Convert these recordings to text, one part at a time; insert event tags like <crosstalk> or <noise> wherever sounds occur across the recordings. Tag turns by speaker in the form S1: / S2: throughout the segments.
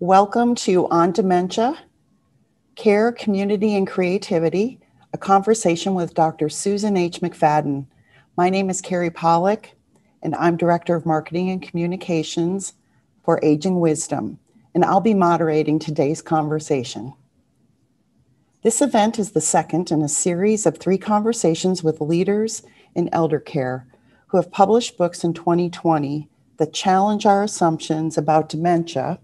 S1: Welcome to On Dementia Care, Community, and Creativity, a conversation with Dr. Susan H. McFadden. My name is Keri Pollock, and I'm Director of Marketing and Communications for Aging Wisdom, and I'll be moderating today's conversation. This event is the second in a series of three conversations with leaders in elder care who have published books in 2020 that challenge our assumptions about dementia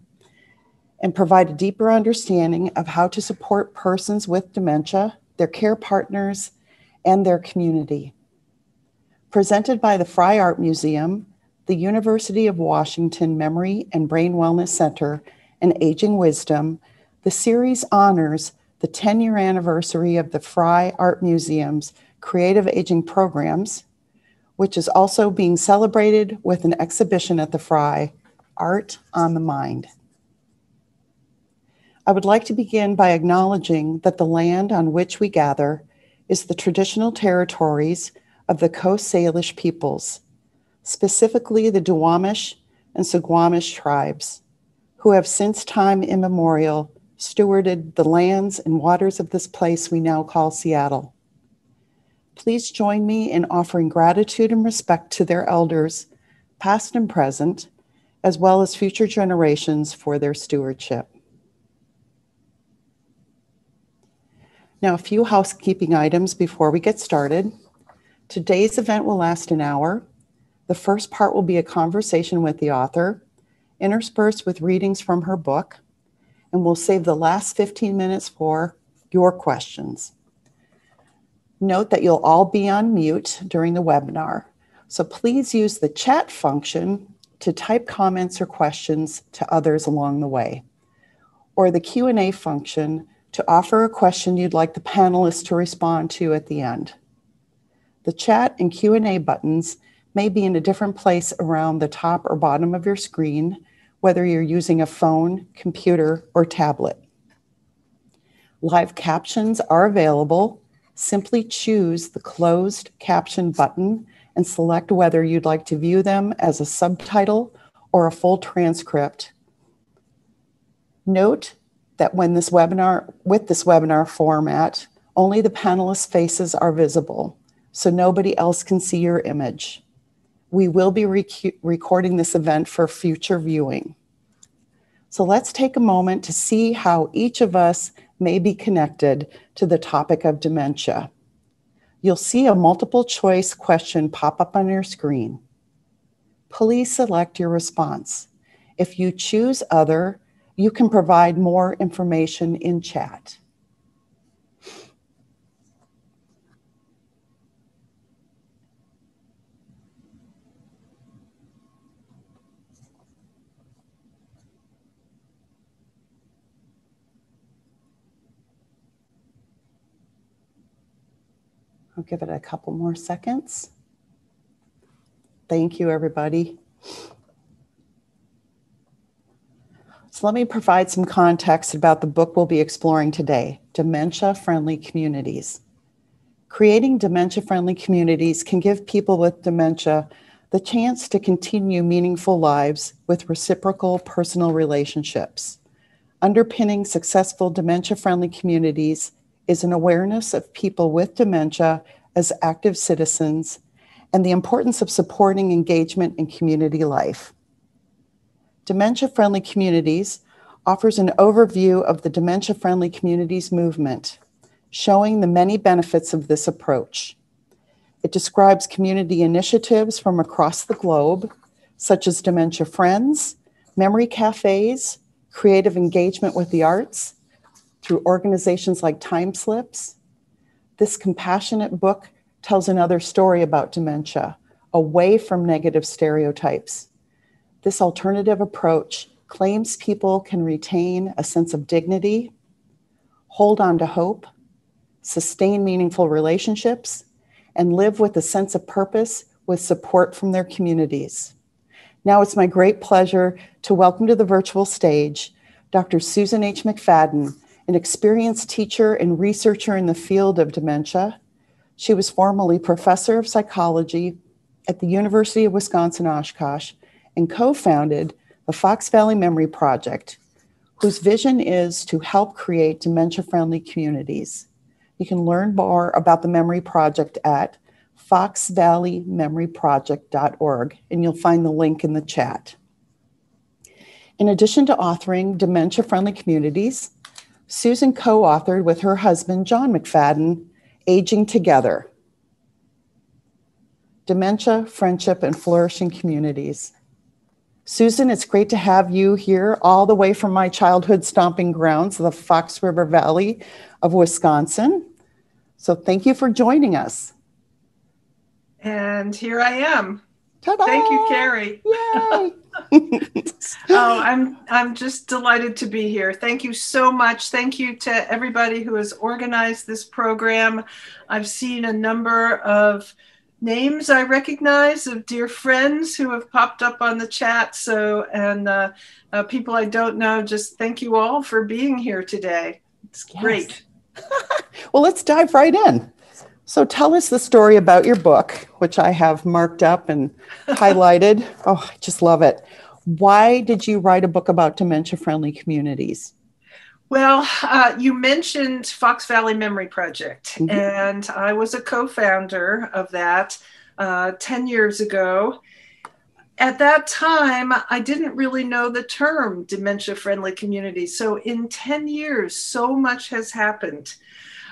S1: and provide a deeper understanding of how to support persons with dementia, their care partners, and their community. Presented by the Frye Art Museum, the University of Washington Memory and Brain Wellness Center, and Aging Wisdom, the series honors the 10 year anniversary of the Frye Art Museum's Creative Aging Programs, which is also being celebrated with an exhibition at the Frye Art on the Mind. I would like to begin by acknowledging that the land on which we gather is the traditional territories of the Coast Salish peoples, specifically the Duwamish and Suquamish tribes, who have since time immemorial stewarded the lands and waters of this place we now call Seattle. Please join me in offering gratitude and respect to their elders, past and present, as well as future generations for their stewardship. Now, a few housekeeping items before we get started. Today's event will last an hour. The first part will be a conversation with the author, interspersed with readings from her book, and we'll save the last 15 minutes for your questions. Note that you'll all be on mute during the webinar, so please use the chat function to type comments or questions to others along the way, or the Q&A function to offer a question you'd like the panelists to respond to at the end. The chat and Q&A buttons may be in a different place around the top or bottom of your screen, whether you're using a phone, computer, or tablet. Live captions are available. Simply choose the closed caption button and select whether you'd like to view them as a subtitle or a full transcript. Note that when this webinar, with this webinar format, only the panelists' faces are visible, so nobody else can see your image. We will be rec- recording this event for future viewing. So let's take a moment to see how each of us may be connected to the topic of dementia. You'll see a multiple choice question pop up on your screen. Please select your response. If you choose other, you can provide more information in chat. I'll give it a couple more seconds. Thank you, everybody. Let me provide some context about the book we'll be exploring today Dementia Friendly Communities. Creating dementia friendly communities can give people with dementia the chance to continue meaningful lives with reciprocal personal relationships. Underpinning successful dementia friendly communities is an awareness of people with dementia as active citizens and the importance of supporting engagement in community life. Dementia Friendly Communities offers an overview of the Dementia Friendly Communities movement, showing the many benefits of this approach. It describes community initiatives from across the globe, such as Dementia Friends, memory cafes, creative engagement with the arts, through organizations like TimeSlips. This compassionate book tells another story about dementia, away from negative stereotypes this alternative approach claims people can retain a sense of dignity, hold on to hope, sustain meaningful relationships, and live with a sense of purpose with support from their communities. Now it's my great pleasure to welcome to the virtual stage Dr. Susan H. McFadden, an experienced teacher and researcher in the field of dementia. She was formerly professor of psychology at the University of Wisconsin Oshkosh and co founded the Fox Valley Memory Project, whose vision is to help create dementia friendly communities. You can learn more about the Memory Project at foxvalleymemoryproject.org, and you'll find the link in the chat. In addition to authoring Dementia Friendly Communities, Susan co authored with her husband, John McFadden, Aging Together Dementia, Friendship, and Flourishing Communities. Susan, it's great to have you here all the way from my childhood stomping grounds, the Fox River Valley of Wisconsin. So thank you for joining us.
S2: And here I am. Ta-da! Thank you, Keri.
S1: Yay! <laughs> <laughs>
S2: oh, I'm I'm just delighted to be here. Thank you so much. Thank you to everybody who has organized this program. I've seen a number of names I recognize of dear friends who have popped up on the chat. So, and uh, uh, people I don't know, just thank you all for being here today. It's yes. great. <laughs>
S1: well, let's dive right in. So, tell us the story about your book, which I have marked up and <laughs> highlighted. Oh, I just love it. Why did you write a book about dementia friendly communities?
S2: Well, uh, you mentioned Fox Valley Memory Project, mm-hmm. and I was a co founder of that uh, 10 years ago. At that time, I didn't really know the term dementia friendly community. So, in 10 years, so much has happened.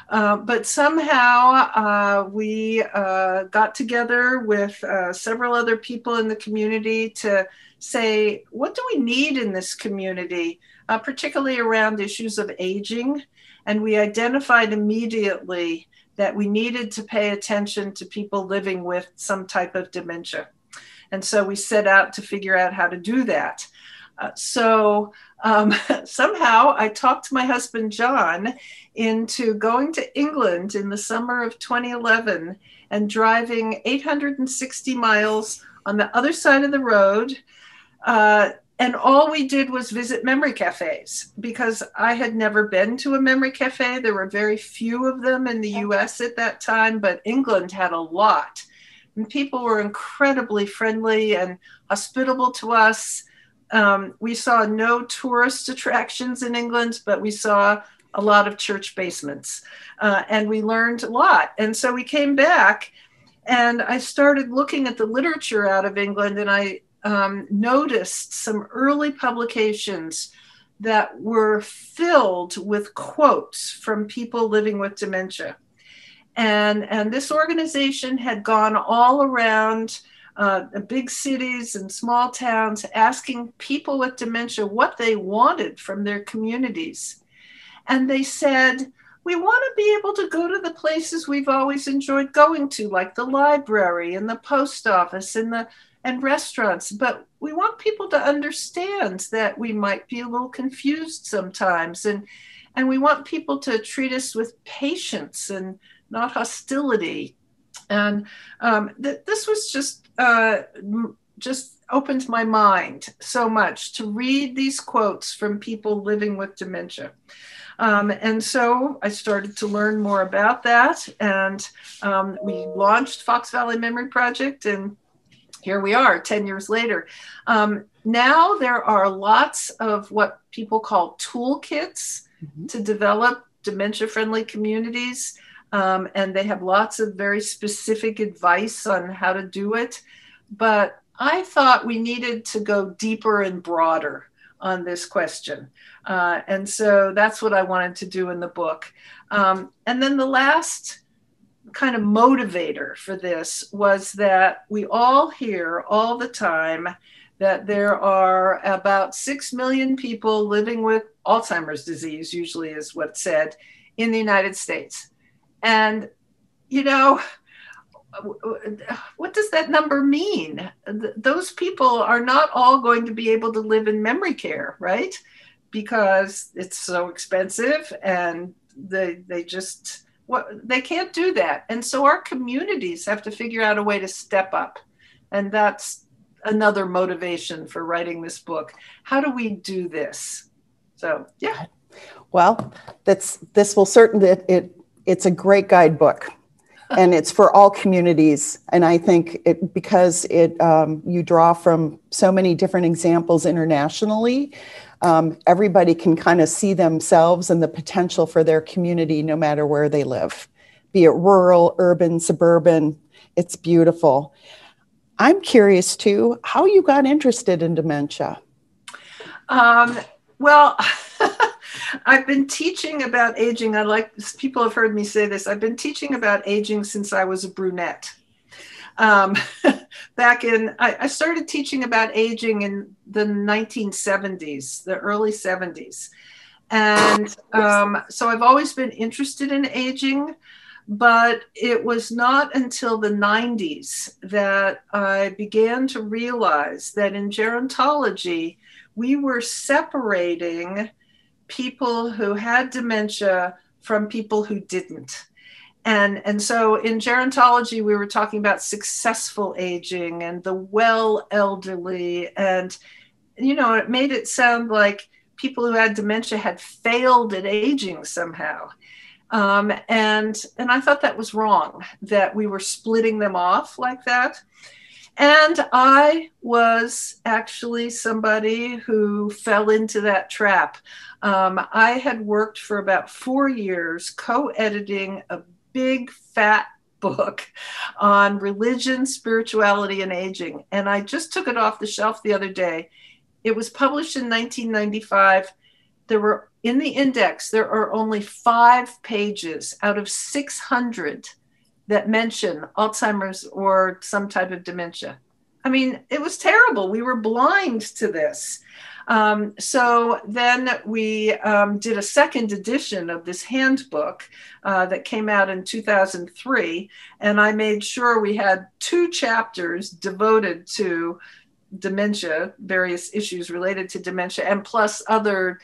S2: Uh, but somehow uh, we uh, got together with uh, several other people in the community to say, what do we need in this community? Uh, particularly around issues of aging. And we identified immediately that we needed to pay attention to people living with some type of dementia. And so we set out to figure out how to do that. Uh, so um, <laughs> somehow I talked my husband John into going to England in the summer of 2011 and driving 860 miles on the other side of the road uh, and all we did was visit memory cafes because I had never been to a memory cafe. There were very few of them in the US at that time, but England had a lot. And people were incredibly friendly and hospitable to us. Um, we saw no tourist attractions in England, but we saw a lot of church basements. Uh, and we learned a lot. And so we came back and I started looking at the literature out of England and I um, noticed some early publications that were filled with quotes from people living with dementia. And, and this organization had gone all around uh, big cities and small towns asking people with dementia what they wanted from their communities. And they said, we want to be able to go to the places we've always enjoyed going to, like the library and the post office and the and restaurants. But we want people to understand that we might be a little confused sometimes. And, and we want people to treat us with patience and not hostility. And um, th- this was just, uh, just opened my mind so much to read these quotes from people living with dementia. Um, and so I started to learn more about that. And um, we launched Fox Valley Memory Project in here we are 10 years later. Um, now there are lots of what people call toolkits mm-hmm. to develop dementia friendly communities. Um, and they have lots of very specific advice on how to do it. But I thought we needed to go deeper and broader on this question. Uh, and so that's what I wanted to do in the book. Um, and then the last kind of motivator for this was that we all hear all the time that there are about 6 million people living with Alzheimer's disease, usually is what's said, in the United States. And, you know, what does that number mean? Those people are not all going to be able to live in memory care, right? Because it's so expensive and they, they just, what they can't do that. And so our communities have to figure out a way to step up. And that's another motivation for writing this book. How do we do this? So yeah.
S1: Well that's this will certainly it, it it's a great guidebook. <laughs> And it's for all communities. And I think it because it um, you draw from so many different examples internationally. Um, everybody can kind of see themselves and the potential for their community no matter where they live, be it rural, urban, suburban. It's beautiful. I'm curious too how you got interested in dementia.
S2: Um, well, <laughs> I've been teaching about aging. I like people have heard me say this. I've been teaching about aging since I was a brunette. Um, <laughs> back in, I, I, started teaching about aging in the 1970s, the early 70s. And um, so I've always been interested in aging, but it was not until the 90s that I began to realize that in gerontology, we were separating people who had dementia from people who didn't. And, and so in gerontology, we were talking about successful aging and the well elderly. And, you know, it made it sound like people who had dementia had failed at aging somehow. Um, and, and I thought that was wrong, that we were splitting them off like that. And I was actually somebody who fell into that trap. Um, I had worked for about four years co editing a big fat book on religion, spirituality, and aging. And I just took it off the shelf the other day. It was published in 1995. There were in the index, there are only five pages out of 600 that mention Alzheimer's or some type of dementia. I mean, it was terrible. We were blind to this. Um, so then we um, did a second edition of this handbook uh, that came out in 2003. And I made sure we had two chapters devoted to dementia, various issues related to dementia, and plus other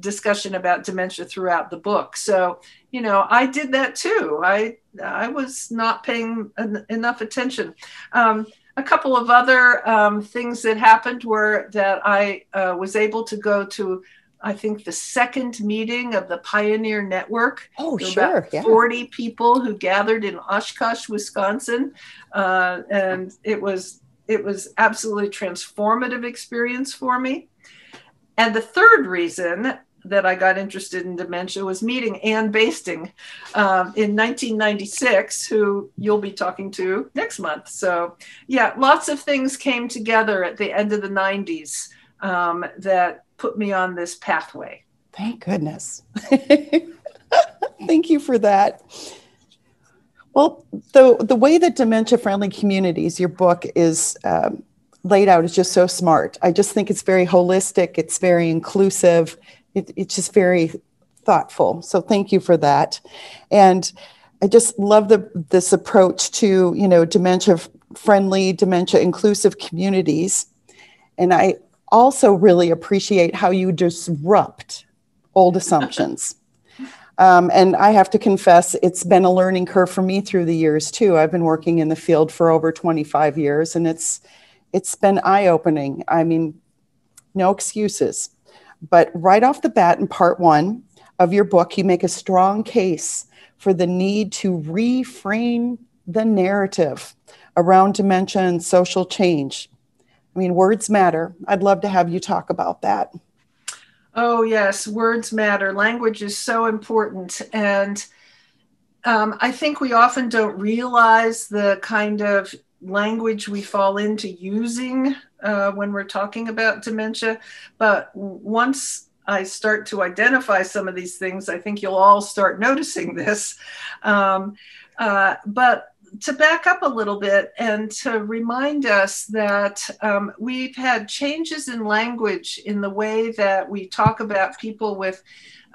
S2: discussion about dementia throughout the book. So, you know, I did that too. I I was not paying en- enough attention. Um, a couple of other um, things that happened were that I uh, was able to go to, I think, the second meeting of the Pioneer Network.
S1: Oh, sure.
S2: Yeah. 40 people who gathered in Oshkosh, Wisconsin. Uh, and it was it was absolutely transformative experience for me. And the third reason that I got interested in dementia was meeting Anne Basting um, in 1996, who you'll be talking to next month. So, yeah, lots of things came together at the end of the 90s um, that put me on this pathway.
S1: Thank goodness. <laughs> Thank you for that. Well, the, the way that dementia friendly communities, your book is um, laid out is just so smart. I just think it's very holistic, it's very inclusive, it, it's just very thoughtful. So thank you for that. And I just love the this approach to you know dementia friendly, dementia inclusive communities. And I also really appreciate how you disrupt old assumptions. Um, and I have to confess, it's been a learning curve for me through the years too. I've been working in the field for over 25 years, and it's it's been eye opening. I mean, no excuses. But right off the bat, in part one of your book, you make a strong case for the need to reframe the narrative around dementia and social change. I mean, words matter. I'd love to have you talk about that.
S2: Oh, yes, words matter. Language is so important. And um, I think we often don't realize the kind of language we fall into using uh, when we're talking about dementia. But once I start to identify some of these things, I think you'll all start noticing this. Um, uh, but to back up a little bit and to remind us that um, we've had changes in language in the way that we talk about people with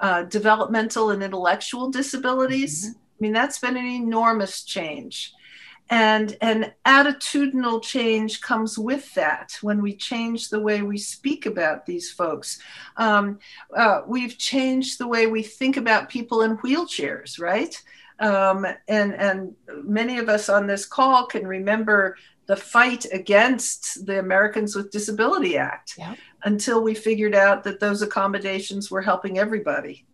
S2: uh, developmental and intellectual disabilities. Mm-hmm. I mean, that's been an enormous change and an attitudinal change comes with that when we change the way we speak about these folks um, uh, we've changed the way we think about people in wheelchairs right um, and and many of us on this call can remember the fight against the Americans with Disability Act yep. until we figured out that those accommodations were helping everybody.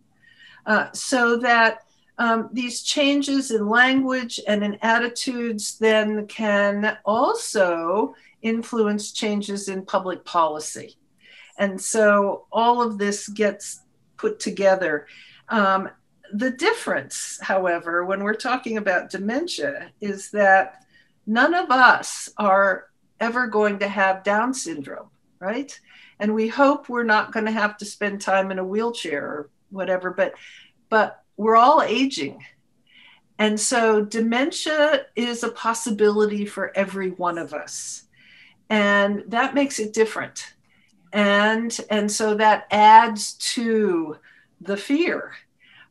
S2: Uh, so that um, these changes in language and in attitudes then can also influence changes in public policy. And so all of this gets put together. Um, the difference, however, when we're talking about dementia, is that none of us are ever going to have Down syndrome, right? And we hope we're not going to have to spend time in a wheelchair or whatever, but but we're all aging. And so dementia is a possibility for every one of us. And that makes it different. And and so that adds to the fear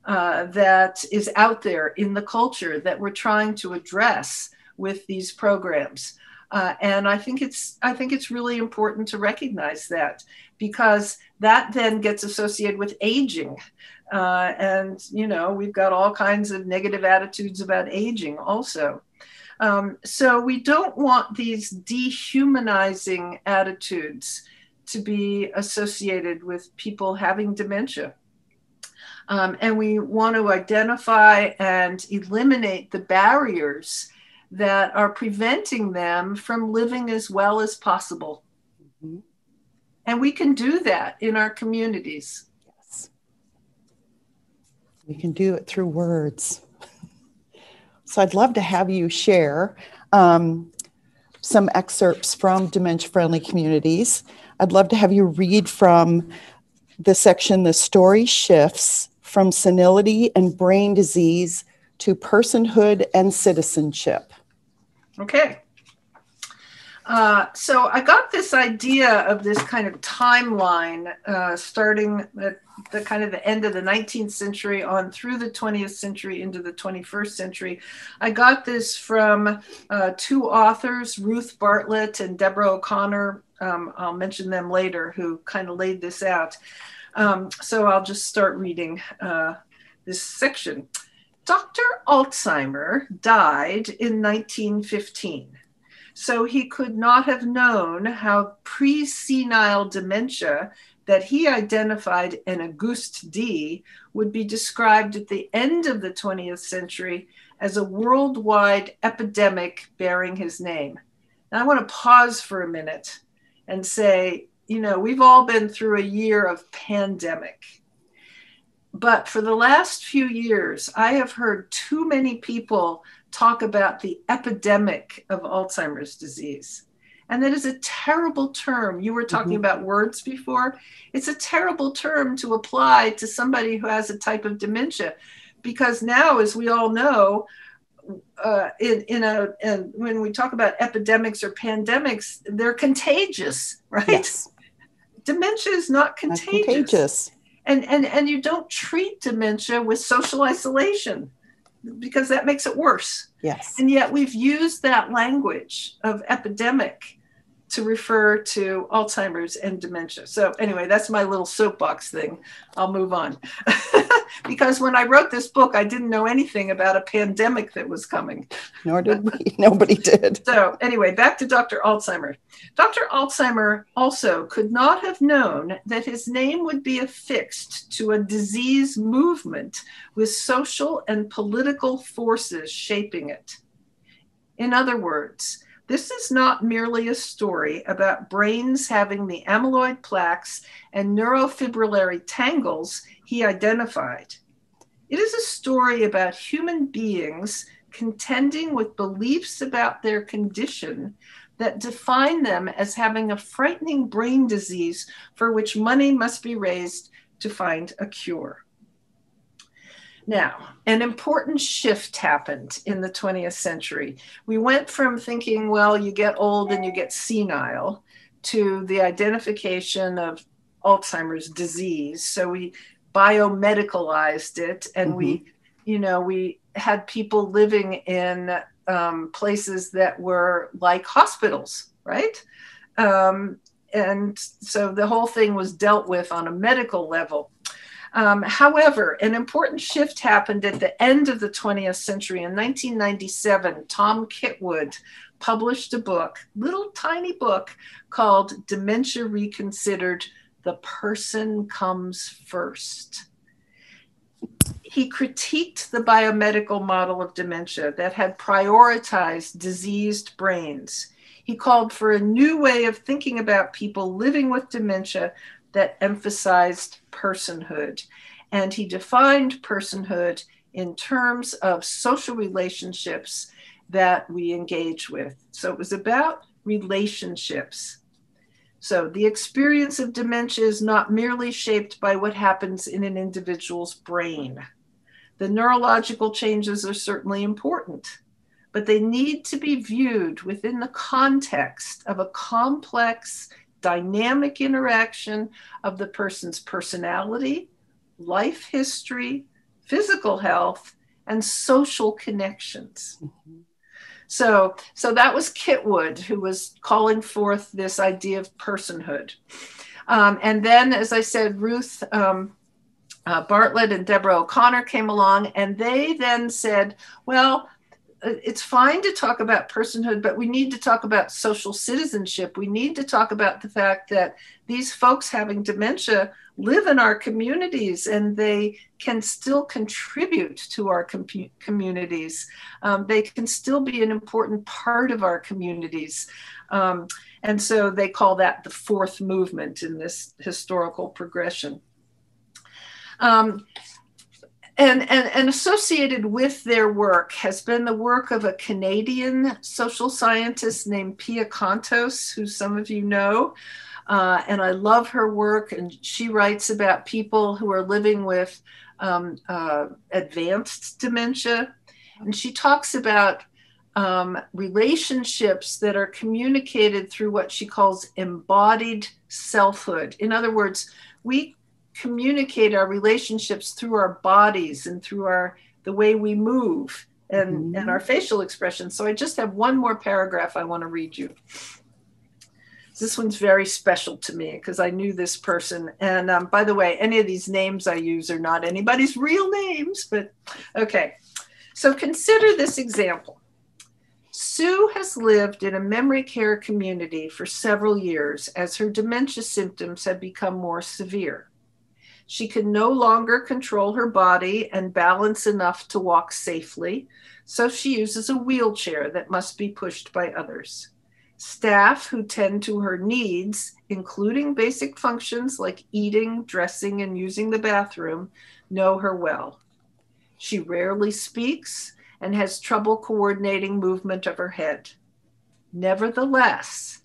S2: uh, that is out there in the culture that we're trying to address with these programs. Uh, and I think it's I think it's really important to recognize that because that then gets associated with aging, uh, and you know we've got all kinds of negative attitudes about aging also. Um, so we don't want these dehumanizing attitudes to be associated with people having dementia. Um, and we want to identify and eliminate the barriers that are preventing them from living as well as possible. Mm-hmm. And we can do that in our communities. Yes.
S1: We can do it through words. <laughs> So I'd love to have you share um, some excerpts from dementia friendly communities. I'd love to have you read from the section The Story Shifts from Senility and Brain Disease to Personhood and Citizenship.
S2: Okay. Uh, so I got this idea of this kind of timeline uh, starting at the kind of the end of the 19th century on through the 20th century into the 21st century. I got this from uh, two authors, Ruth Bartlett and Deborah O'Connor. Um, I'll mention them later, who kind of laid this out. Um, so I'll just start reading uh, this section. Dr. Alzheimer died in 1915, so he could not have known how pre senile dementia that he identified in Auguste D would be described at the end of the 20th century as a worldwide epidemic bearing his name. Now, I want to pause for a minute and say, you know, we've all been through a year of pandemic but for the last few years, I have heard too many people talk about the epidemic of Alzheimer's disease. And that is a terrible term. You were talking mm-hmm. about words before. It's a terrible term to apply to somebody who has a type of dementia. Because now, as we all know, uh, in, in a in, when we talk about epidemics or pandemics, they're contagious, right? Yes. Dementia is not contagious. Not contagious and and and you don't treat dementia with social isolation because that makes it worse
S1: yes
S2: and yet we've used that language of epidemic to refer to Alzheimer's and dementia. So, anyway, that's my little soapbox thing. I'll move on. <laughs> because when I wrote this book, I didn't know anything about a pandemic that was coming.
S1: Nor did we. <laughs> Nobody did.
S2: So, anyway, back to Dr. Alzheimer. Dr. Alzheimer also could not have known that his name would be affixed to a disease movement with social and political forces shaping it. In other words, this is not merely a story about brains having the amyloid plaques and neurofibrillary tangles he identified. It is a story about human beings contending with beliefs about their condition that define them as having a frightening brain disease for which money must be raised to find a cure. Now, an important shift happened in the 20th century. We went from thinking, well, you get old and you get senile, to the identification of Alzheimer's disease. So we biomedicalized it and mm-hmm. we, you know, we had people living in um, places that were like hospitals, right? Um, and so the whole thing was dealt with on a medical level. Um, however, an important shift happened at the end of the 20th century. In 1997, Tom Kitwood published a book, little tiny book called Dementia Reconsidered The Person Comes First. he critiqued the biomedical model of dementia that had prioritized diseased brains. He called for a new way of thinking about people living with dementia that emphasized personhood. And he defined personhood in terms of social relationships that we engage with. So it was about relationships. So the experience of dementia is not merely shaped by what happens in an individual's brain. The neurological changes are certainly important, but they need to be viewed within the context of a complex, dynamic interaction of the person's personality, life history, physical health, and social connections. Mm-hmm. So, so that was Kitwood, who was calling forth this idea of personhood. Um, and then, as I said, Ruth um, uh, Bartlett and Deborah O'Connor came along, and they then said, well, it's fine to talk about personhood, but we need to talk about social citizenship. We need to talk about the fact that these folks having dementia live in our communities and they can still contribute to our com- communities. Um, they can still be an important part of our communities. Um, and so they call that the fourth movement in this historical progression. Um, and, and, and associated with their work has been the work of a Canadian social scientist named Pia Kontos, who some of you know. Uh, and I love her work. And she writes about people who are living with um, uh, advanced dementia. And she talks about um, relationships that are communicated through what she calls embodied selfhood. In other words, we communicate our relationships through our bodies and through our the way we move and, mm-hmm. and our facial expressions. So I just have one more paragraph I want to read you. This one's very special to me because I knew this person. And um, by the way, any of these names I use are not anybody's real names, but okay. So consider this example. Sue has lived in a memory care community for several years as her dementia symptoms have become more severe. She can no longer control her body and balance enough to walk safely, so she uses a wheelchair that must be pushed by others. Staff who tend to her needs, including basic functions like eating, dressing, and using the bathroom, know her well. She rarely speaks and has trouble coordinating movement of her head. Nevertheless,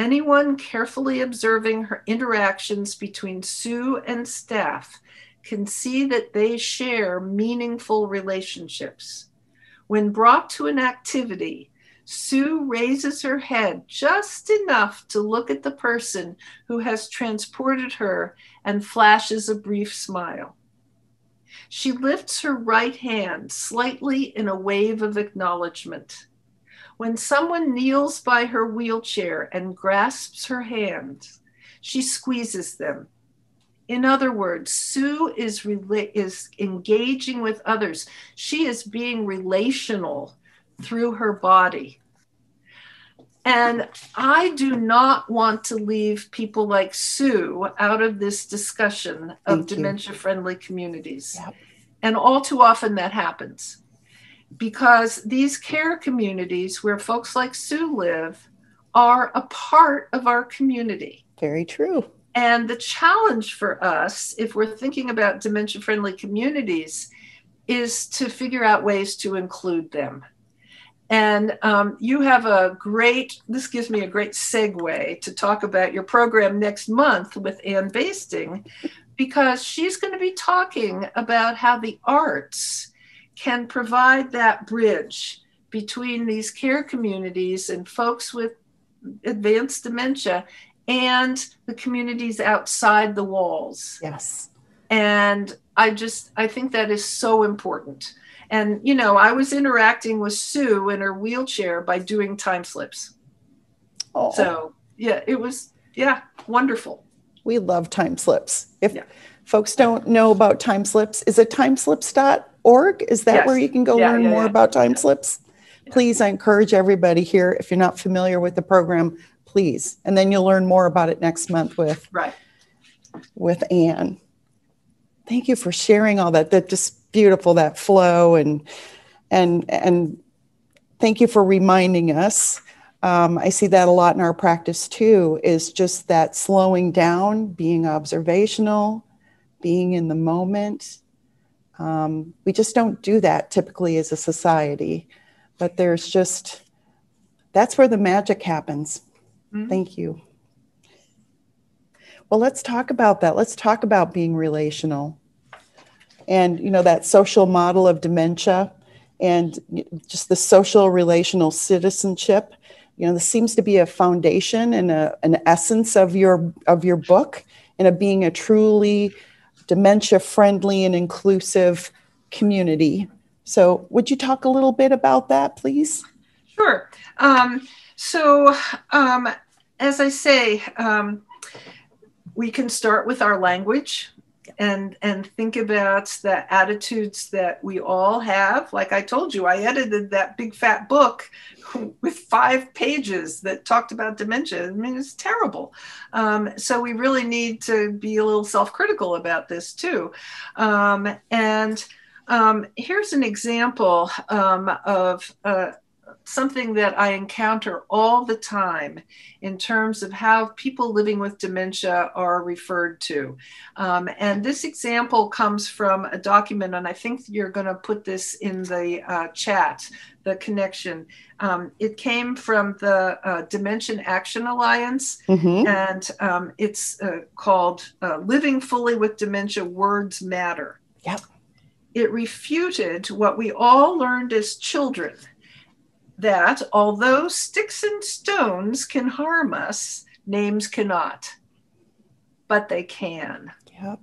S2: Anyone carefully observing her interactions between Sue and staff can see that they share meaningful relationships. When brought to an activity, Sue raises her head just enough to look at the person who has transported her and flashes a brief smile. She lifts her right hand slightly in a wave of acknowledgement. When someone kneels by her wheelchair and grasps her hands, she squeezes them. In other words, Sue is, rela- is engaging with others. She is being relational through her body. And I do not want to leave people like Sue out of this discussion of dementia friendly communities. Yep. And all too often that happens because these care communities where folks like Sue live are a part of our community.
S1: Very true.
S2: And the challenge for us, if we're thinking about dementia friendly communities, is to figure out ways to include them. And um, you have a great, this gives me a great segue to talk about your program next month with Anne Basting, because she's going to be talking about how the arts can provide that bridge between these care communities and folks with advanced dementia and the communities outside the walls.
S1: Yes.
S2: And I just, I think that is so important. And, you know, I was interacting with Sue in her wheelchair by doing TimeSlips. Oh. So, yeah, it was, yeah, wonderful.
S1: We love TimeSlips. If yeah. folks don't know about TimeSlips, is a time it timeslips.org? Org. Is that yes. where you can go yeah, learn yeah, more yeah. about TimeSlips? Please, I encourage everybody here, if you're not familiar with the program, please. And then you'll learn more about it next month with,
S2: right.
S1: with Anne. Thank you for sharing all that. That just beautiful that flow and and and thank you for reminding us. Um, I see that a lot in our practice too. Is just that slowing down, being observational, being in the moment. Um, we just don't do that typically as a society, but there's just that's where the magic happens. Mm-hmm. Thank you. Well, let's talk about that. Let's talk about being relational. And, you know, that social model of dementia and just the social relational citizenship. You know, this seems to be a foundation and a, an essence of your of your book and of being a truly dementia friendly and inclusive community. So, would you talk a little bit about that, please?
S2: Sure. Um, so, um, as I say, um, we can start with our language and and think about the attitudes that we all have. Like i told you i edited that big fat book <laughs> with five pages that talked about dementia. I mean it's terrible. Um, so we really need to be a little self-critical about this too. Um, and um, here's an example um, of uh, something that I encounter all the time in terms of how people living with dementia are referred to. Um, and this example comes from a document, and I think you're going to put this in the uh, chat, the connection. Um, it came from the uh, Dementia Action Alliance, mm-hmm. and um, it's uh, called uh, Living Fully with Dementia Words Matter.
S1: Yep.
S2: It refuted what we all learned as children that although sticks and stones can harm us, names cannot, but they can.
S1: Yep.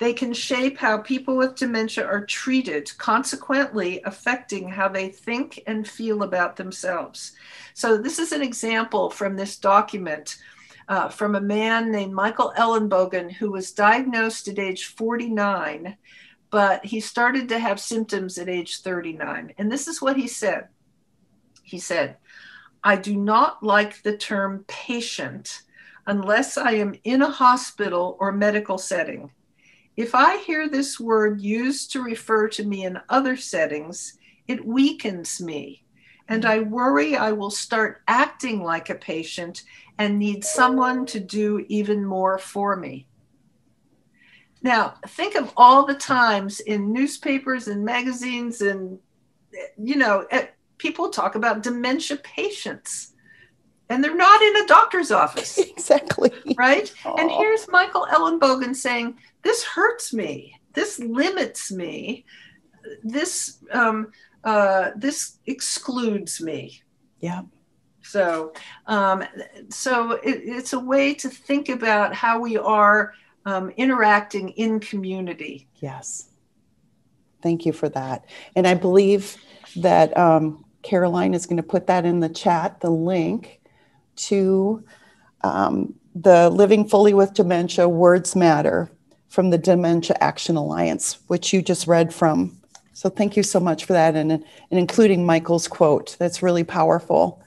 S2: They can shape how people with dementia are treated, consequently affecting how they think and feel about themselves. So, this is an example from this document uh, from a man named Michael Ellenbogen who was diagnosed at age 49, but he started to have symptoms at age 39. And this is what he said he said, I do not like the term patient unless I am in a hospital or medical setting. If I hear this word used to refer to me in other settings, it weakens me, and I worry I will start acting like a patient and need someone to do even more for me. Now, think of all the times in newspapers and magazines and, you know, people talk about dementia patients and they're not in a doctor's office. <laughs>
S1: exactly.
S2: Right? Aww. And here's Michael Ellenbogen saying, This hurts me. This limits me. This um, uh, this excludes me.
S1: Yeah.
S2: So, um, so it, it's a way to think about how we are um, interacting in community.
S1: Yes. Thank you for that. And I believe that um, Caroline is going to put that in the chat, the link to um, the Living Fully with Dementia Words Matter from the Dementia Action Alliance, which you just read from. So thank you so much for that and, and including Michael's quote. That's really powerful.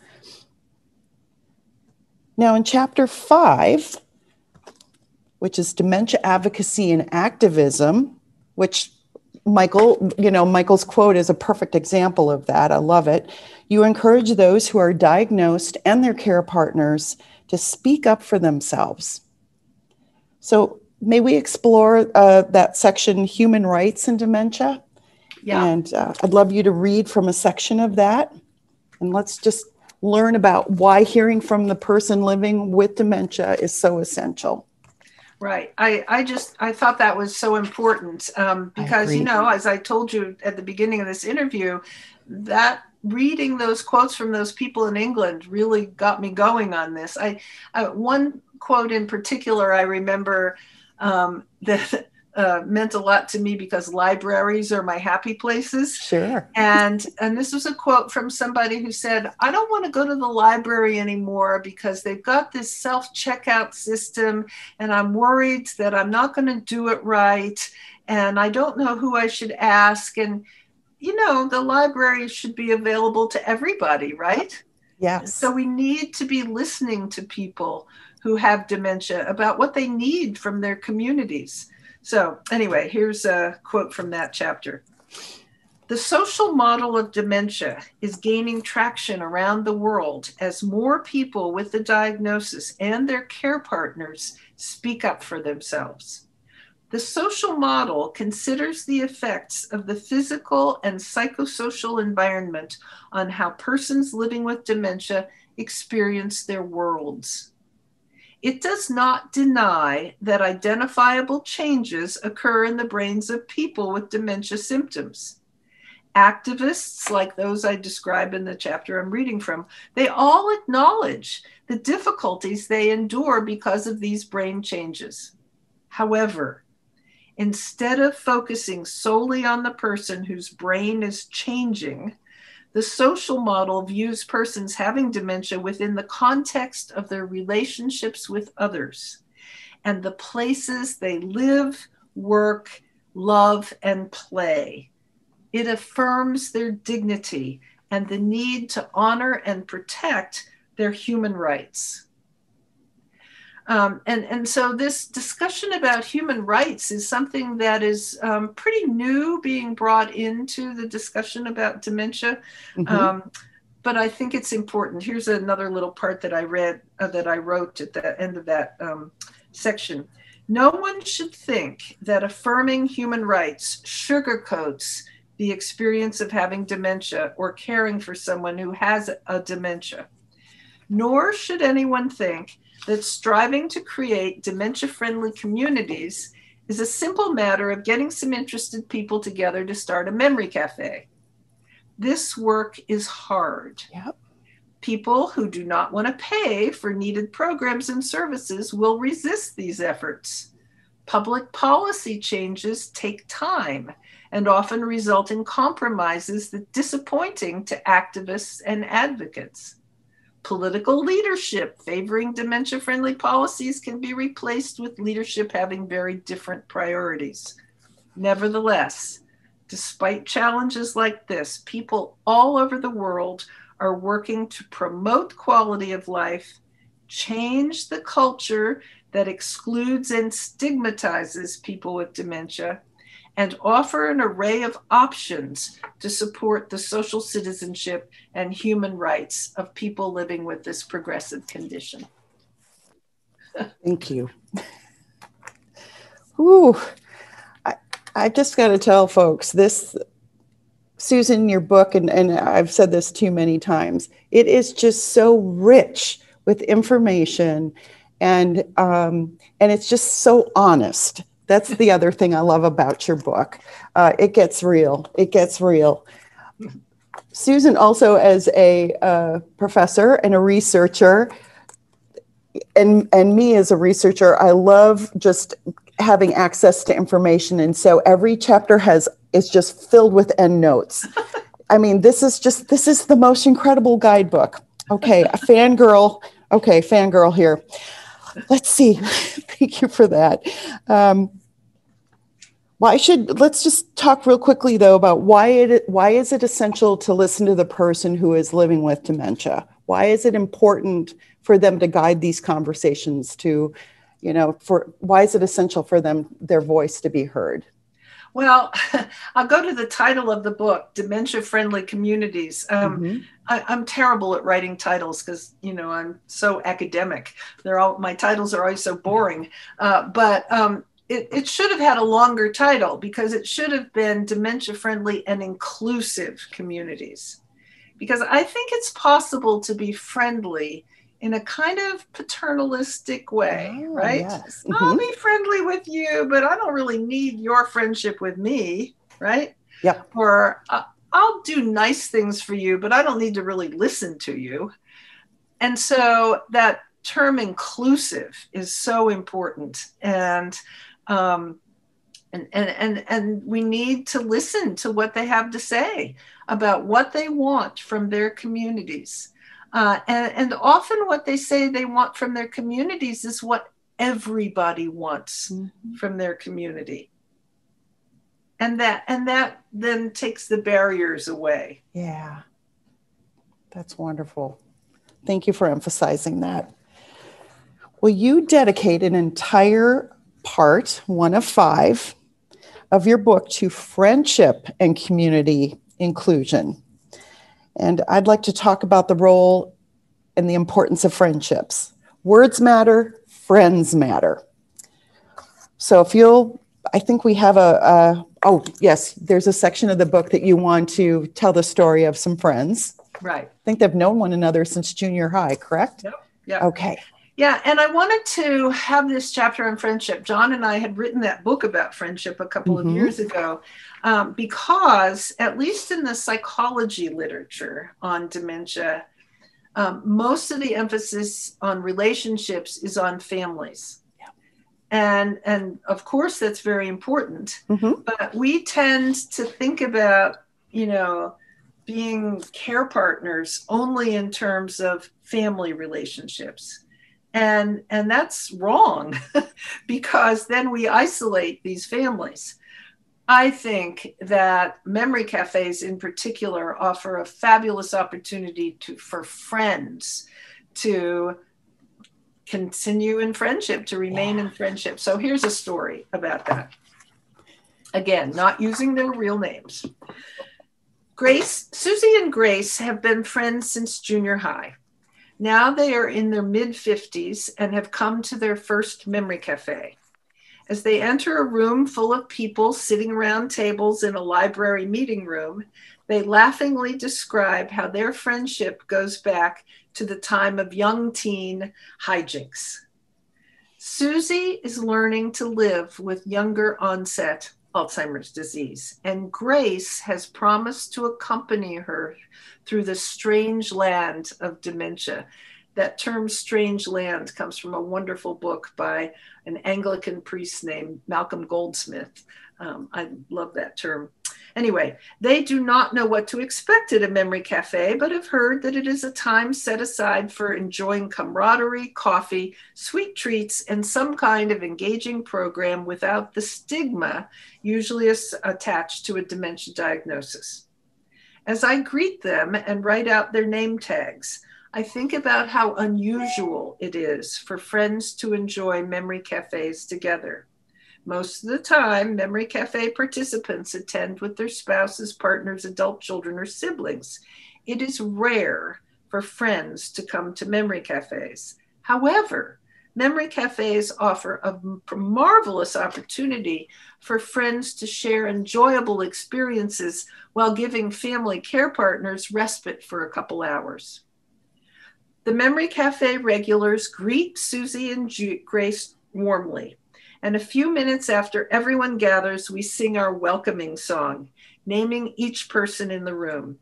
S1: Now, in chapter five, which is dementia advocacy and activism, which Michael, you know, Michael's quote is a perfect example of that. I love it. You encourage those who are diagnosed and their care partners to speak up for themselves. So, may we explore uh, that section, Human Rights and Dementia?
S2: Yeah.
S1: And uh, I'd love you to read from a section of that. And let's just learn about why hearing from the person living with dementia is so essential.
S2: Right. I, I just I thought that was so important um, because you know as I told you at the beginning of this interview, that reading those quotes from those people in England really got me going on this. I, I one quote in particular I remember um, <laughs> that uh, meant a lot to me because libraries are my happy places.
S1: Sure.
S2: And and this was a quote from somebody who said, "I don't want to go to the library anymore because they've got this self checkout system, and I'm worried that I'm not going to do it right, and I don't know who I should ask." And you know, the library should be available to everybody, right?
S1: Yes.
S2: So we need to be listening to people who have dementia about what they need from their communities. So, anyway, here's a quote from that chapter. The social model of dementia is gaining traction around the world as more people with the diagnosis and their care partners speak up for themselves. The social model considers the effects of the physical and psychosocial environment on how persons living with dementia experience their worlds. It does not deny that identifiable changes occur in the brains of people with dementia symptoms. Activists, like those I describe in the chapter I'm reading from, they all acknowledge the difficulties they endure because of these brain changes. However, instead of focusing solely on the person whose brain is changing, the social model views persons having dementia within the context of their relationships with others and the places they live, work, love, and play. It affirms their dignity and the need to honor and protect their human rights. Um, and, and so this discussion about human rights is something that is um, pretty new being brought into the discussion about dementia. Mm-hmm. Um, but I think it's important. Here's another little part that I read uh, that I wrote at the end of that um, section. No one should think that affirming human rights sugarcoats the experience of having dementia or caring for someone who has a dementia. Nor should anyone think that striving to create dementia friendly communities is a simple matter of getting some interested people together to start a memory cafe. This work is hard.
S1: Yep.
S2: People who do not want to pay for needed programs and services will resist these efforts. Public policy changes take time and often result in compromises that disappointing to activists and advocates. Political leadership favoring dementia friendly policies can be replaced with leadership having very different priorities. Nevertheless, despite challenges like this, people all over the world are working to promote quality of life, change the culture that excludes and stigmatizes people with dementia, and offer an array of options to support the social citizenship and human rights of people living with this progressive condition.
S1: Thank you. Ooh, I, I just got to tell folks this, Susan, your book, and, and I've said this too many times, it is just so rich with information and um, and it's just so honest that's the other thing I love about your book. Uh, it gets real. It gets real. Susan, also as a uh, professor and a researcher, and and me as a researcher, I love just having access to information, and so every chapter has is just filled with end notes. I mean, this is just this is the most incredible guidebook. Okay, a fangirl. Okay, fangirl here let's see. <laughs> Thank you for that. Um, why should let's just talk real quickly though about why it why is it essential to listen to the person who is living with dementia? Why is it important for them to guide these conversations to, you know, for why is it essential for them their voice to be heard?
S2: Well, <laughs> I'll go to the title of the book, Dementia Friendly Communities. Um, mm-hmm. I, am terrible at writing titles because, you know, I'm so academic. They're all, my titles are always so boring. Uh, but um, it, it should have had a longer title because it should have been Dementia Friendly and Inclusive Communities. Because I think it's possible to be friendly in a kind of paternalistic way, oh, right? Yes. Mm-hmm. I'll be friendly with you, but I don't really need your friendship with me, right?
S1: Yep.
S2: Or uh, I'll do nice things for you, but I don't need to really listen to you. And so that term inclusive is so important. And um, and, and, and, and we need to listen to what they have to say about what they want from their communities uh, and, and often what they say they want from their communities is what everybody wants mm-hmm. from their community. And that and that then takes the barriers away.
S1: Yeah. That's wonderful. Thank you for emphasizing that. Well, you dedicate an entire part, one of five, of your book to friendship and community inclusion. And I'd like to talk about the role and the importance of friendships. Words matter, friends matter. So if you'll, I think we have a, a oh, yes, there's a section of the book that you want to tell the story of some friends.
S2: Right.
S1: I think they've known one another since junior high, correct?
S2: Yep. Yeah.
S1: Okay.
S2: Yeah, and I wanted to have this chapter on friendship. John and I had written that book about friendship a couple
S1: Mhm.
S2: of years ago um, because, at least in the psychology literature on dementia, um, most of the emphasis on relationships is on families.
S1: Yeah.
S2: And, and of course, that's very important.
S1: Mhm.
S2: But we tend to think about, you know, being care partners only in terms of family relationships and and that's wrong <laughs> because then we isolate these families i think that memory cafes in particular offer a fabulous opportunity to for friends to continue in friendship to remain in friendship. So here's a story about that. Again not using their real names. Grace susie and grace have been friends since junior high. Now they are in their mid 50s and have come to their first memory cafe. As they enter a room full of people sitting around tables in a library meeting room, they laughingly describe how their friendship goes back to the time of young teen hijinks. Susie is learning to live with younger onset Alzheimer's disease, and Grace has promised to accompany her through the strange land of dementia. That term strange land comes from a wonderful book by an Anglican priest named Malcolm Goldsmith. Um, I love that term. Anyway, they do not know what to expect at a memory cafe, but have heard that it is a time set aside for enjoying camaraderie, coffee, sweet treats, and some kind of engaging program without the stigma usually attached to a dementia diagnosis. As I greet them and write out their name tags, I think about how unusual it is for friends to enjoy memory cafes together. Most of the time, memory cafe participants attend with their spouses, partners, adult children, or siblings. It is rare for friends to come to memory cafes. However, memory cafes offer a marvelous opportunity for friends to share enjoyable experiences while giving family care partners respite for a couple hours. The Memory Cafe regulars greet Susie and Grace warmly. And a few minutes after everyone gathers, we sing our welcoming song, naming each person in the room.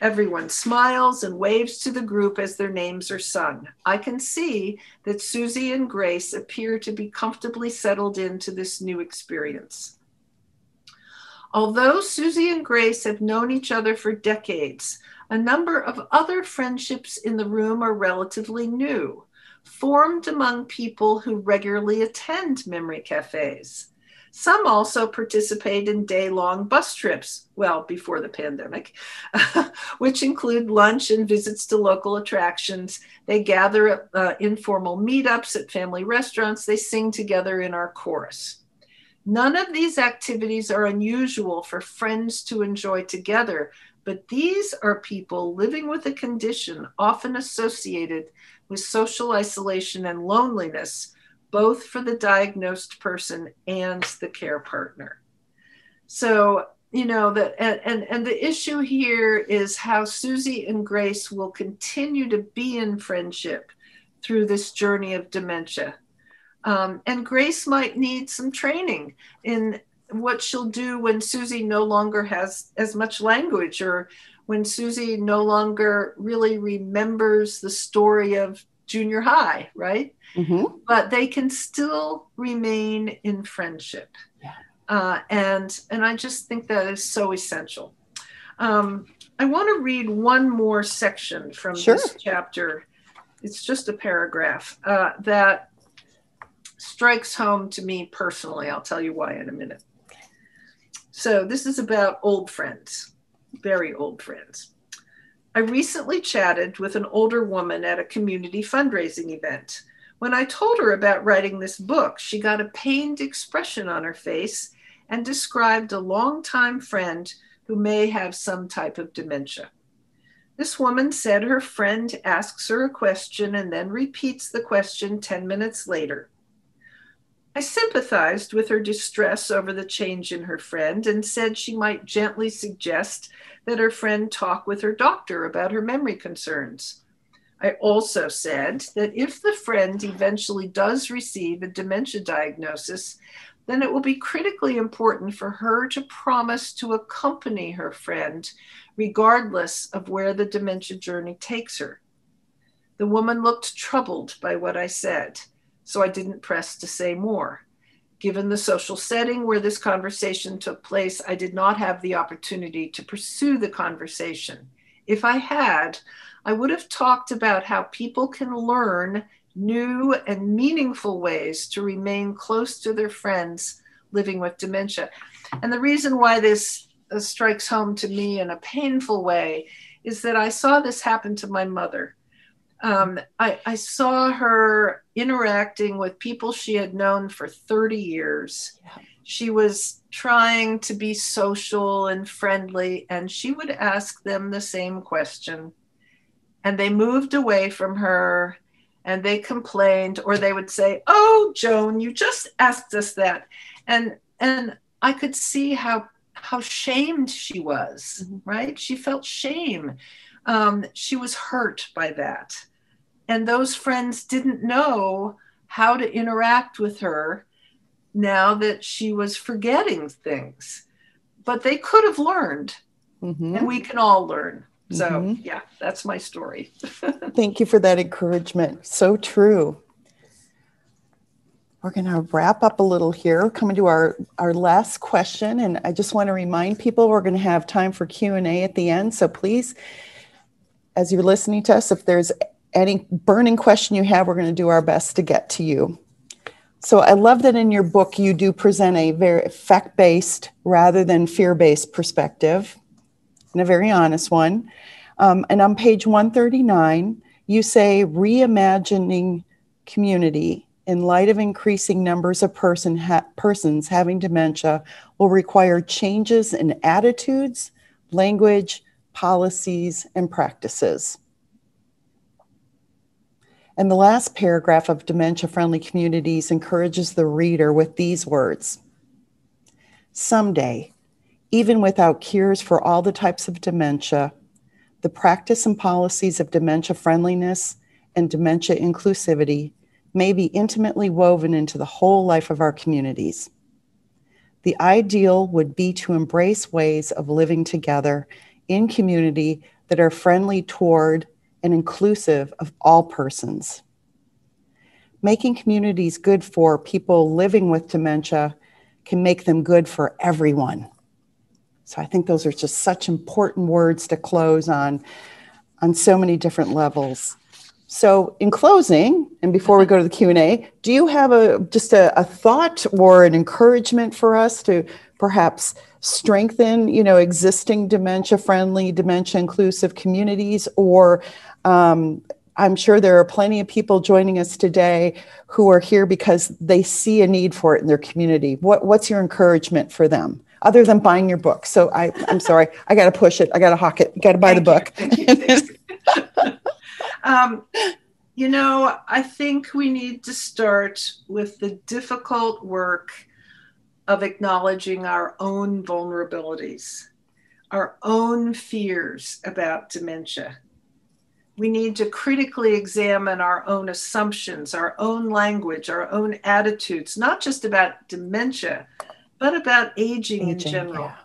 S2: Everyone smiles and waves to the group as their names are sung. I can see that Susie and Grace appear to be comfortably settled into this new experience. Although Susie and Grace have known each other for decades, a number of other friendships in the room are relatively new, formed among people who regularly attend memory cafes. Some also participate in day long bus trips, well, before the pandemic, <laughs> which include lunch and visits to local attractions. They gather at uh, informal meetups at family restaurants. They sing together in our chorus. None of these activities are unusual for friends to enjoy together, but these are people living with a condition often associated with social isolation and loneliness both for the diagnosed person and the care partner. So, you know, that and, and, and the issue here is how Susie and Grace will continue to be in friendship through this journey of dementia. Um, and Grace might need some training in what she'll do when Susie no longer has as much language or when Susie no longer really remembers the story of junior high, right?
S1: Mm-hmm.
S2: But they can still remain in friendship.
S1: Yeah.
S2: Uh, and and I just think that is so essential. Um, I want to read one more section from
S1: Sure.
S2: this chapter. It's just a paragraph uh, that strikes home to me personally. I'll tell you why in a minute. So this is about old friends, very old friends. I recently chatted with an older woman at a community fundraising event. When I told her about writing this book, she got a pained expression on her face and described a longtime friend who may have some type of dementia. This woman said her friend asks her a question and then repeats the question 10 minutes later. I sympathized with her distress over the change in her friend and said she might gently suggest that her friend talk with her doctor about her memory concerns. I also said that if the friend eventually does receive a dementia diagnosis, then it will be critically important for her to promise to accompany her friend, regardless of where the dementia journey takes her. The woman looked troubled by what I said, so I didn't press to say more. Given the social setting where this conversation took place, I did not have the opportunity to pursue the conversation. If I had, I would have talked about how people can learn new and meaningful ways to remain close to their friends living with dementia. And the reason why this uh, strikes home to me in a painful way is that I saw this happen to my mother. Um, I, I, saw her interacting with people she had known for 30 years. Yeah. She was trying to be social and friendly, and she would ask them the same question and they moved away from her and they complained or they would say oh joan you just asked us that and and i could see how how shamed she was mm-hmm. right she felt shame um, she was hurt by that and those friends didn't know how to interact with her now that she was forgetting things but they could have learned mm-hmm. and we can all learn so, mm-hmm. yeah, that's my story. <laughs>
S1: Thank you for that encouragement. So true. We're going to wrap up a little here, coming to our, our last question. And I just want to remind people we're going to have time for Q&A at the end. So please, as you're listening to us, if there's any burning question you have, we're going to do our best to get to you. So I love that in your book you do present a very fact-based rather than fear-based perspective and a very honest one. Um, and on page 139, you say reimagining community in light of increasing numbers of person ha- persons having dementia will require changes in attitudes, language, policies, and practices. And the last paragraph of Dementia Friendly Communities encourages the reader with these words Someday, even without cures for all the types of dementia, the practice and policies of dementia friendliness and dementia inclusivity may be intimately woven into the whole life of our communities. The ideal would be to embrace ways of living together in community that are friendly toward and inclusive of all persons. Making communities good for people living with dementia can make them good for everyone. So I think those are just such important words to close on on so many different levels. So in closing, and before we go to the Q&A, do you have a just a, a thought or an encouragement for us to perhaps strengthen, you know, existing dementia-friendly, dementia-inclusive communities or um, I'm sure there are plenty of people joining us today who are here because they see a need for it in their community. What, what's your encouragement for them? other than buying your book. So I, I'm sorry, I got to push it. I got to hawk it. Got to buy
S2: Thank
S1: the
S2: book. <laughs> You. um, you know, I think we need to start with the difficult work of acknowledging our own vulnerabilities, our own fears about dementia. We need to critically examine our own assumptions, our own language, our own attitudes, not just about dementia, but about aging, aging in general. Yeah.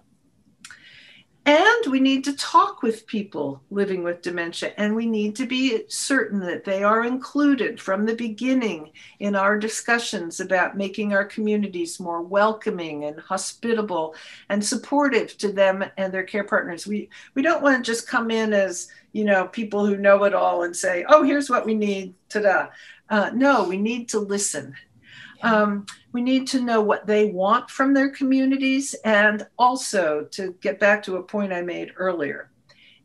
S2: And we need to talk with people living with dementia, and we need to be certain that they are included from the beginning in our discussions about making our communities more welcoming and hospitable and supportive to them and their care partners. We, we don't want to just come in as you know people who know it all and say, "Oh, here's what we need." Ta-da! Uh, no, we need to listen um, we need to know what they want from their communities and also to get back to a point I made earlier.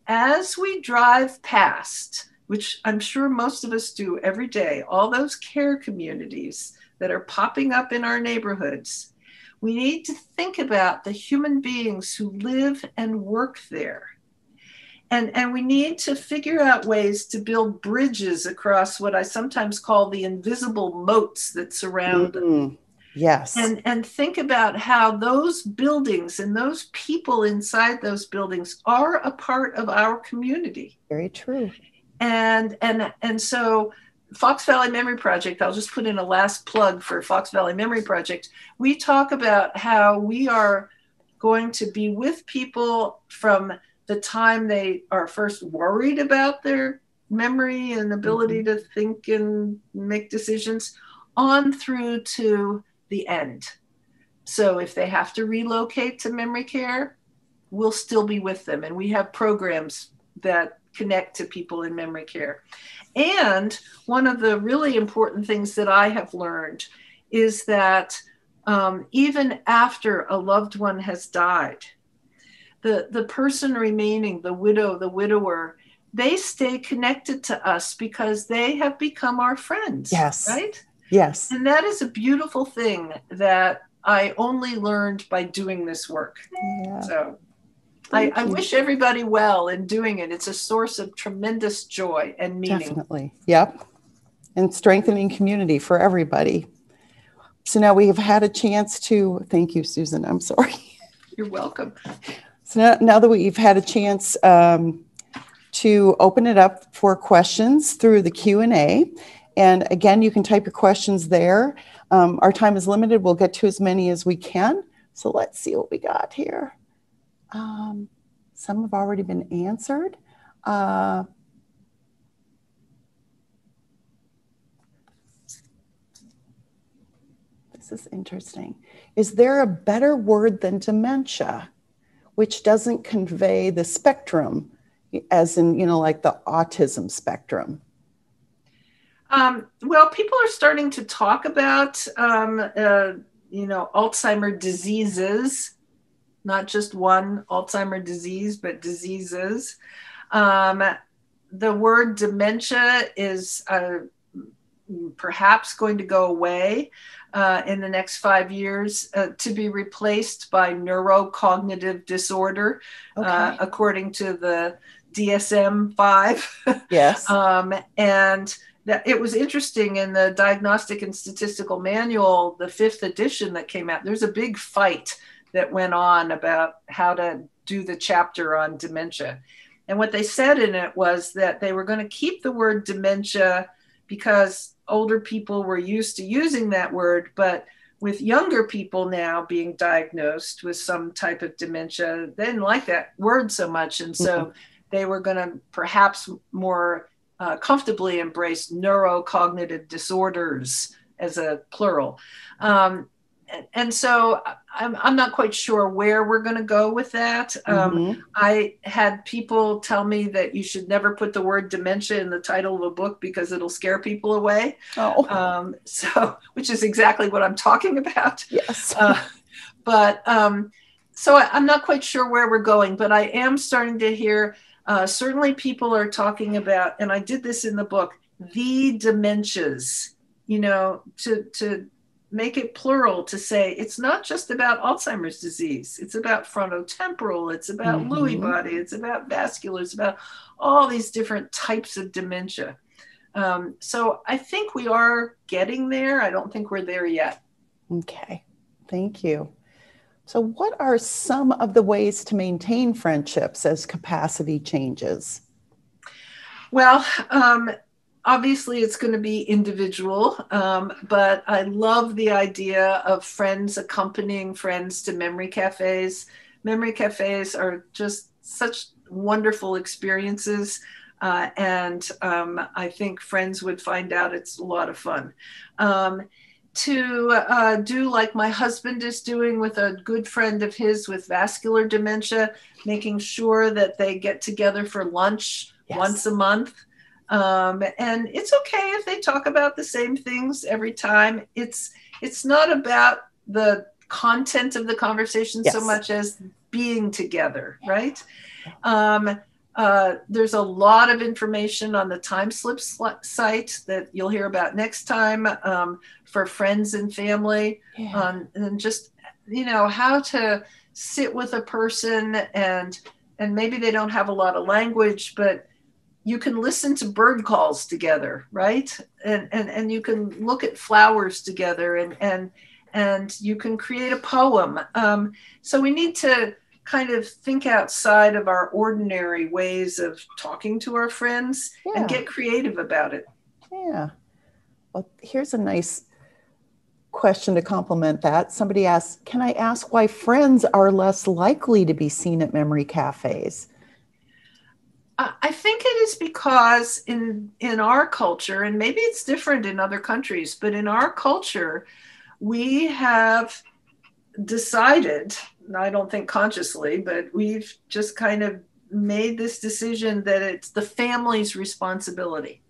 S2: As we drive past, which I'm sure most of us do every day, all those care communities that are popping up in our neighborhoods, We need to think about the human beings who live and work there. And, and we need to figure out ways to build bridges across what I sometimes call the invisible moats that surround mm-hmm. them.
S1: Yes.
S2: And and think about how those buildings and those people inside those buildings are a part of our community.
S1: Very true.
S2: And and and so Fox Valley Memory Project, I'll just put in a last plug for Fox Valley Memory Project. We talk about how we are going to be with people from the time they are first worried about their memory and ability mm-hmm. to think and make decisions on through to the end. So if they have to relocate to memory care, we'll still be with them. And we have programs that connect to people in memory care. And one of the really important things that I have learned is that um, even after a loved one has died, the, the person remaining, the widow, the widower, they stay connected to us because they have become our friends.
S1: Yes.
S2: Right?
S1: Yes.
S2: And that is a beautiful thing that I only learned by doing this work. Yeah. So I, I, wish everybody well in doing it. It's a source of tremendous joy and meaning.
S1: Definitely. Yep. And strengthening community for everybody. So now we have had a chance to thank you, Susan. I'm sorry.
S2: You're welcome.
S1: So now, now that we've had a chance um, to open it up for questions through the Q&A, and again, you can type your questions there. Um, our time is limited. We'll get to as many as we can. So let's see what we got here. Um, some have already been answered. Uh, this is interesting. Is there a better word than dementia, which doesn't convey the spectrum, as in, you know, like the autism spectrum?
S2: Um, well, people are starting to talk about, um, uh, you know, Alzheimer diseases, not just one Alzheimer disease, but diseases. Um, the word dementia is uh, perhaps going to go away uh, in the next five years uh, to be replaced by neurocognitive disorder, uh, okay. according to the DSM 5. <laughs>
S1: Yes.
S2: um, and that it was interesting in the diagnostic and statistical manual the fifth edition that came out there's a big fight that went on about how to do the chapter on dementia and what they said in it was that they were going to keep the word dementia because older people were used to using that word but with younger people now being diagnosed with some type of dementia they didn't like that word so much and so mm-hmm. they were going to perhaps more uh, comfortably embrace neurocognitive disorders as a plural. Um, and, so I'm, I'm not quite sure where we're going to go with that. Um, mm-hmm. I had people tell me that you should never put the word dementia in the title of a book because it'll scare people away.
S1: Oh.
S2: Um, so, <laughs> which is exactly what I'm talking about.
S1: Yes. Uh,
S2: but um, so I, I'm not quite sure where we're going, but I am starting to hear uh, certainly, people are talking about, and I did this in the book, the dementias. You know, to to make it plural to say it's not just about Alzheimer's disease. It's about frontotemporal. It's about mm-hmm. Lewy body. It's about vascular. It's about all these different types of dementia. Um, so I think we are getting there. I don't think we're there yet.
S1: Okay, thank you. So, what are some of the ways to maintain friendships as capacity changes?
S2: Well, um, obviously it's going to be individual, um, but I love the idea of friends accompanying friends to memory cafes. Memory cafes are just such wonderful experiences. Uh, and um, I think friends would find out it's a lot of fun. Um, to uh, do like my husband is doing with a good friend of his with vascular dementia, making sure that they get together for lunch yes. once a month. Um, and it's okay if they talk about the same things every time. It's it's not about the content of the conversation yes. so much as being together, right? Um, Uh, there's a lot of information on the TimeSlips site that you'll hear about next time um, for friends and family yeah. um, and just you know how to sit with a person and and maybe they don't have a lot of language but you can listen to bird calls together right and and, and you can look at flowers together and and and you can create a poem um, so we need to kind of think outside of our ordinary ways of talking to our friends yeah. and get creative about it.
S1: Yeah. Well, here's a nice question to complement that. Somebody asks, Can I ask why friends are less likely to be seen at memory cafes?
S2: I think it is because in in our culture, and maybe it's different in other countries, but in our culture, we have decided I don't think consciously, but we've just kind of made this decision that it's the family's responsibility.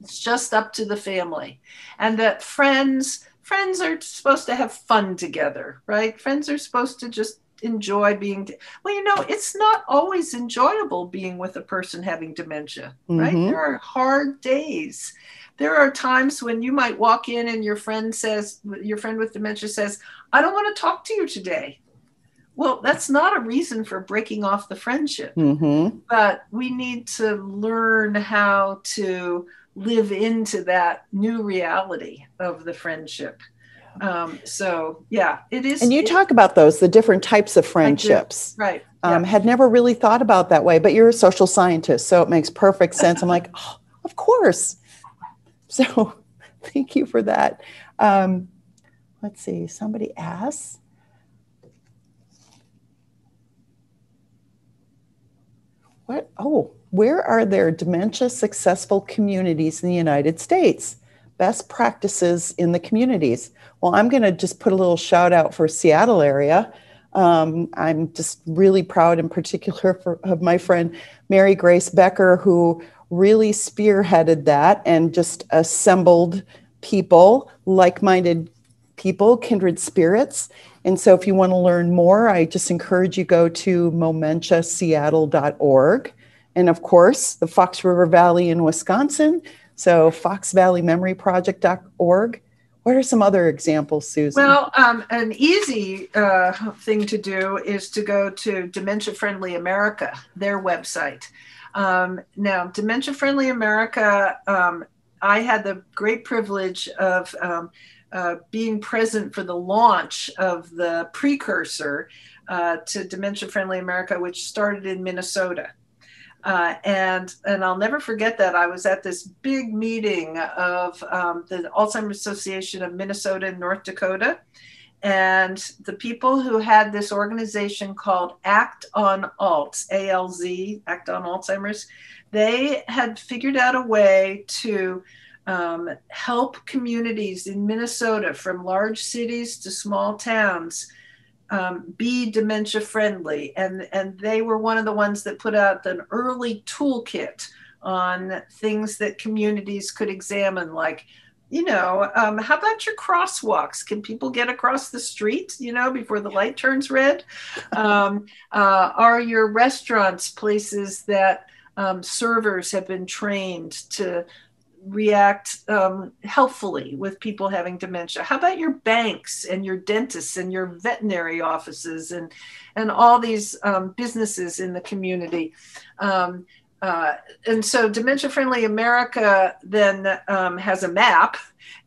S2: It's just up to the family. And that friends friends are supposed to have fun together, right? Friends are supposed to just enjoy being well you know it's not always enjoyable being with a person having dementia right mm-hmm. there are hard days there are times when you might walk in and your friend says your friend with dementia says i don't want to talk to you today well, that's not a reason for breaking off the friendship. Mm-hmm. But we need to learn how to live into that new reality of the friendship. Um, so, yeah, it is.
S1: And you talk about those, the different types of friendships.
S2: Right.
S1: Um, yeah. Had never really thought about that way, but you're a social scientist, so it makes perfect sense. I'm like, oh, of course. <laughs> So, thank you for that. Um, let's see, somebody asks, What? Oh, where are there dementia successful communities in the United States? Best practices in the communities. Well, I'm going to just put a little shout out for Seattle area. Um, I'm just really proud, in particular, for, of my friend Marigrace Becker, who really spearheaded that and just assembled people, like minded people, kindred spirits, and so if you want to learn more, I just encourage you go to momentiaseattle.org. And of course, the Fox River Valley in Wisconsin. So foxvalleymemoryproject.org. What are some other examples, Susan?
S2: Well, um, an easy uh, thing to do is to go to Dementia Friendly America, their website. Um, now, Dementia Friendly America, um, I had the great privilege of um, uh, being present for the launch of the precursor uh, to Dementia Friendly America, which started in Minnesota. Uh, and and I'll never forget that I was at this big meeting of um, the Alzheimer's Association of Minnesota and North Dakota, and the people who had this organization called Act on Alts, ALZ, Act on Alzheimer's, they had figured out a way to um, help communities in Minnesota from large cities to small towns um, be dementia friendly. And, and they were one of the ones that put out an early toolkit on things that communities could examine, like you know, um, how about your crosswalks? Can people get across the street, you know, before the light turns red? Um, uh, are your restaurants places that um, servers have been trained to react um, helpfully with people having dementia? How about your banks and your dentists and your veterinary offices and and all these um, businesses in the community? Um, uh, and so, Dementia Friendly America then um, has a map,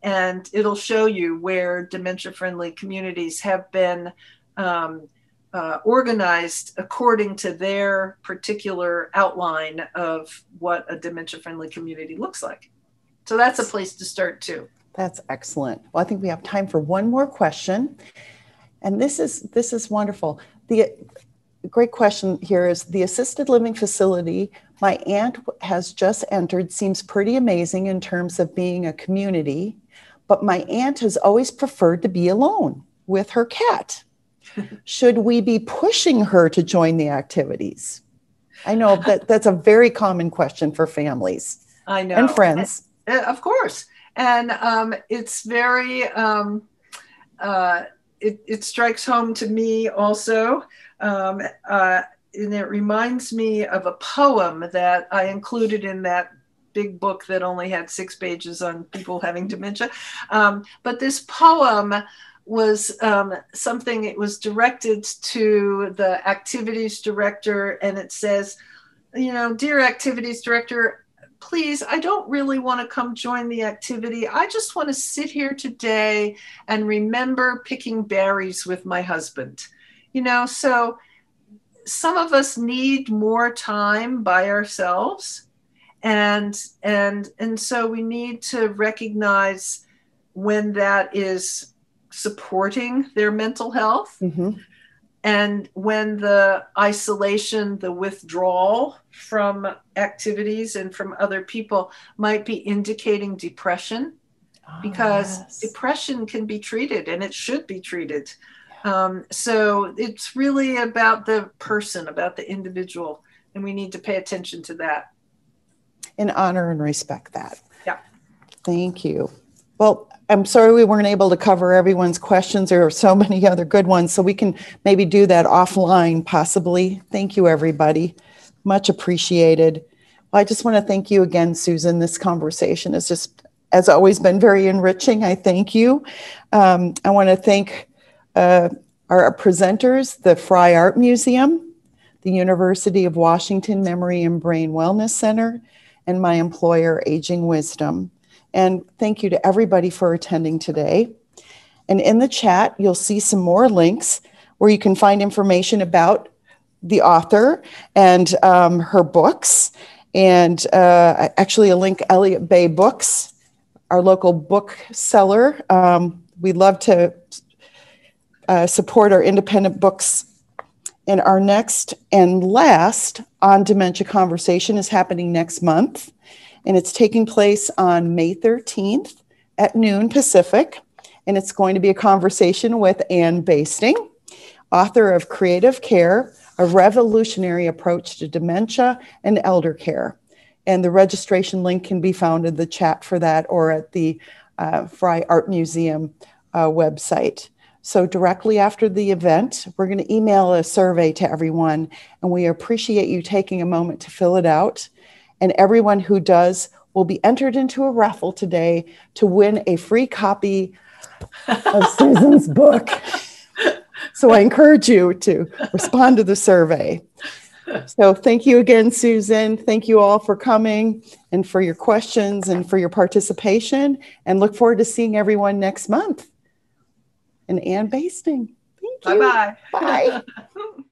S2: and it'll show you where dementia friendly communities have been. Um, uh, organized according to their particular outline of what a dementia friendly community looks like. So that's a place to start too.
S1: That's excellent. Well, I think we have time for one more question. And this is this is wonderful. The great question here is the assisted living facility my aunt has just entered seems pretty amazing in terms of being a community, but my aunt has always preferred to be alone with her cat. <laughs> Should we be pushing her to join the activities? I know that that's a very common question for families.
S2: I know.
S1: And friends.
S2: Uh, of course. And um, it's very, um, uh, it, it, strikes home to me also. Um, uh, and it reminds me of a poem that I included in that big book that only had six pages on people having dementia. Um, but this poem was um, something, it was directed to the activities director, and it says, you know, dear activities director, please, I don't really want to come join the activity. I just want to sit here today and remember picking berries with my husband. You know, so some of us need more time by ourselves and and and so we need to recognize when that is supporting their mental health mm-hmm. And when the isolation the withdrawal from activities and from other people might be indicating depression oh, because yes. depression can be treated and it should be treated um, so it's really about the person, about the individual, and we need to pay attention to that.
S1: And honor and respect that.
S2: Yeah.
S1: Thank you. Well, I'm sorry we weren't able to cover everyone's questions. There are so many other good ones, so we can maybe do that offline possibly. Thank you, everybody. Much appreciated. Well, I just want to thank you again, Susan. This conversation has just, as always, been very enriching. I thank you. Um, I want to thank uh, our presenters, the Frye Art Museum, the University of Washington Memory and Brain Wellness Center, and my employer, Aging Wisdom. And thank you to everybody for attending today. And in the chat, you'll see some more links where you can find information about the author and um, her books. And uh, actually, a link Elliott Bay Books, our local bookseller. Um, we love to uh, support our independent books. And our next and last on dementia conversation is happening next month, and it's taking place on May 13th at noon Pacific. And it's going to be a conversation with Anne Basting, author of Creative Care, a revolutionary approach to dementia and elder care. And the registration link can be found in the chat for that or at the uh, Frye Art Museum uh, website. So, directly after the event, we're going to email a survey to everyone, and we appreciate you taking a moment to fill it out. And everyone who does will be entered into a raffle today to win a free copy of <laughs> Susan's book. So, I encourage you to respond to the survey. So, thank you again, Susan. Thank you all for coming and for your questions and for your participation, and look forward to seeing everyone next month and Anne Basting. Thank you.
S2: Bye-bye.
S1: Bye. <laughs>